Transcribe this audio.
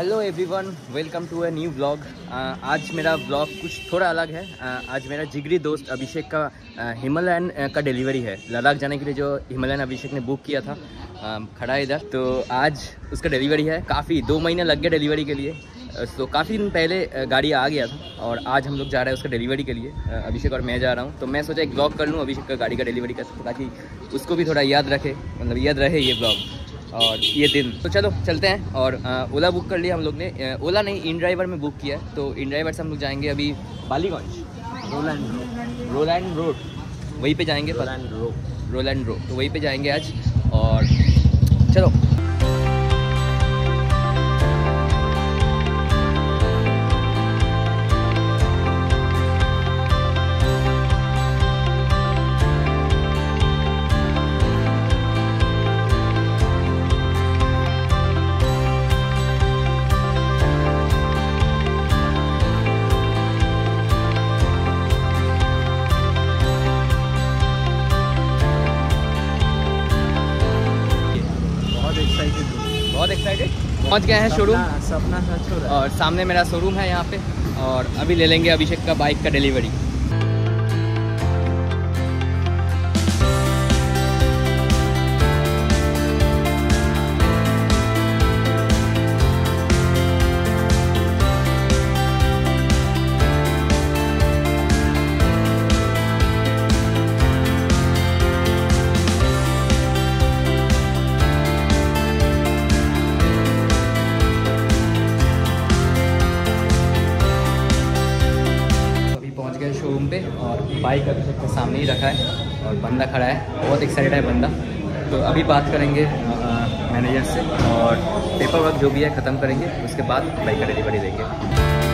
Hello everyone welcome to a new blog आज मेरा blog कुछ थोड़ा अलग है. Uh, आज मेरा जिगरी दोस्त अभिषेक का हिमालयन uh, का डिलीवरी है. लद्दाख जाने के लिए जो हिमालयन अभिषेक ने बुक किया था uh, खड़ा इधर. तो आज उसका डिलीवरी है. काफ़ी दो महीने लग गए डिलीवरी के लिए. Uh, तो काफ़ी दिन पहले uh, गाड़ी आ गया था और आज हम लोग जा रहे हैं उसका डिलीवरी के लिए. Uh, अभिषेक और मैं जा रहा हूँ. तो मैं सोचा एक ब्लॉग कर लूँ अभिषेक का गाड़ी का डिलीवरी का ताकि उसको भी थोड़ा याद रखे मतलब याद रहे ये ब्लॉग और ये दिन। तो चलो चलते हैं और ओला बुक कर लिया हम लोग ने। ओला नहीं इन ड्राइवर में बुक किया है। तो इन ड्राइवर से हम लोग जाएँगे अभी Ballygunge. Rowland road Rowland road. वहीं पे जाएँगे। रोलैंड रोड रोलैंड रोड तो वहीं पे जाएँगे आज। और चलो। एक्साइटेड पहुँच गए हैं शोरूम सपना- सपना सच हो रहा है। और सामने मेरा शोरूम है यहाँ पे। और अभी ले लेंगे अभिषेक का बाइक का डिलीवरी शोरूम पे और बाइक अभी के सामने ही रखा है और बंदा खड़ा है। बहुत एक्साइटेड है बंदा। तो अभी बात करेंगे मैनेजर से और पेपर वर्क जो भी है ख़त्म करेंगे, उसके बाद बाइक का डिलीवरी देंगे